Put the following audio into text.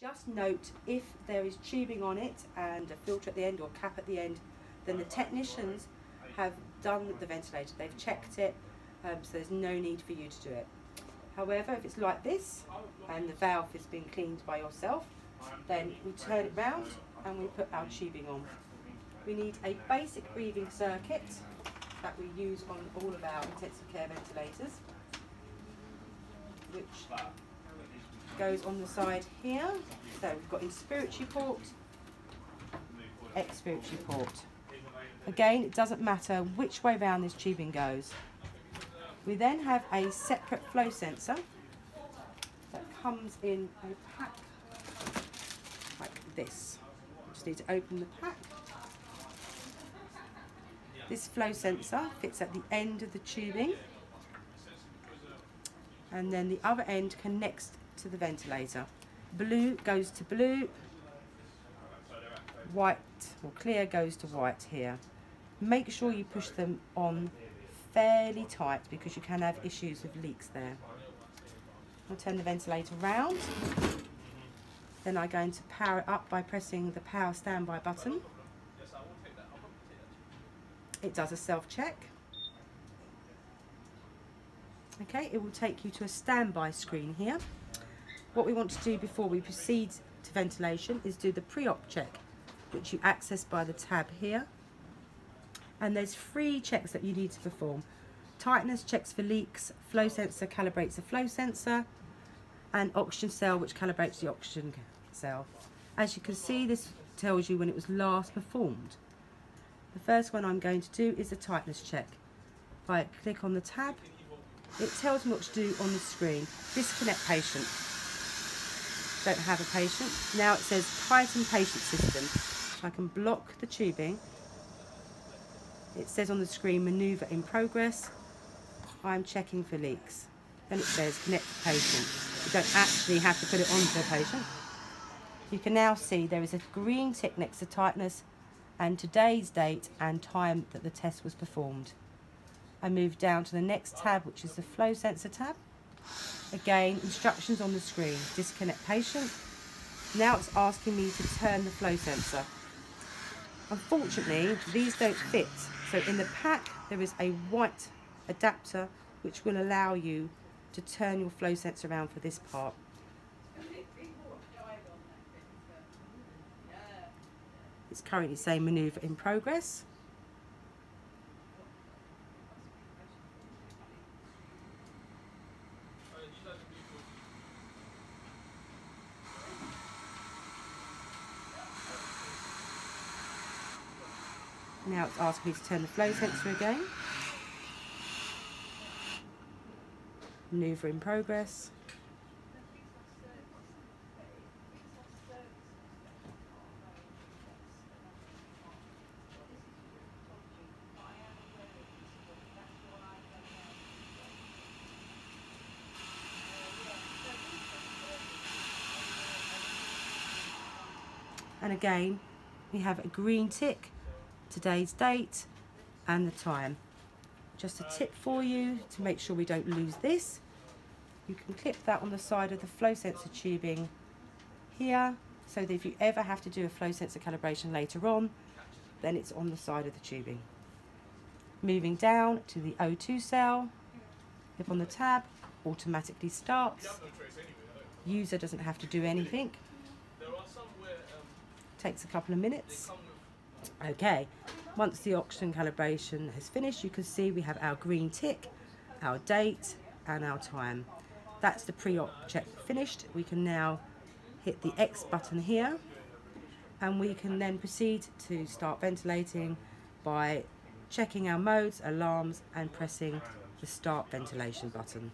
Just note if there is tubing on it and a filter at the end or cap at the end, then the technicians have done the ventilator, they've checked it, um, so there's no need for you to do it. However, if it's like this and the valve is being cleaned by yourself, then we turn it round and we put our tubing on. We need a basic breathing circuit that we use on all of our intensive care ventilators, which goes on the side here. So we've got inspiratory port, expiratory port. Again, it doesn't matter which way round this tubing goes. We then have a separate flow sensor that comes in a pack like this. Just need to open the pack. This flow sensor fits at the end of the tubing and then the other end connects to the ventilator. Blue goes to blue, white or clear goes to white here. Make sure you push them on fairly tight because you can have issues with leaks there. I'll turn the ventilator round. Then I'm going to power it up by pressing the power standby button. It does a self-check. Okay, it will take you to a standby screen here. What we want to do before we proceed to ventilation is do the pre-op check, which you access by the tab here. And there's three checks that you need to perform. Tightness checks for leaks, flow sensor calibrates the flow sensor, and oxygen cell which calibrates the oxygen cell. As you can see, this tells you when it was last performed. The first one I'm going to do is a tightness check. If I click on the tab, it tells me what to do on the screen. Disconnect patient. Don't have a patient. Now it says tighten patient system. I can block the tubing. It says on the screen manoeuvre in progress. I'm checking for leaks. Then it says connect the patient. You don't actually have to put it onto a patient. You can now see there is a green tick next to tightness and today's date and time that the test was performed. I move down to the next tab, which is the flow sensor tab. Again, instructions on the screen. Disconnect patient. Now it's asking me to turn the flow sensor. Unfortunately, these don't fit. So in the pack, there is a white adapter which will allow you to turn your flow sensor around for this part. It's currently saying manoeuvre in progress. Now it's asking me to turn the flow sensor again. Manoeuvre in progress. And again, we have a green tick today's date and the time. Just a tip for you to make sure we don't lose this. You can clip that on the side of the flow sensor tubing here so that if you ever have to do a flow sensor calibration later on, then it's on the side of the tubing. Moving down to the O2 cell, clip on the tab, automatically starts. User doesn't have to do anything. Takes a couple of minutes. Okay, once the oxygen calibration has finished, you can see we have our green tick, our date and our time. That's the pre-op check finished. We can now hit the X button here and we can then proceed to start ventilating by checking our modes, alarms and pressing the start ventilation button.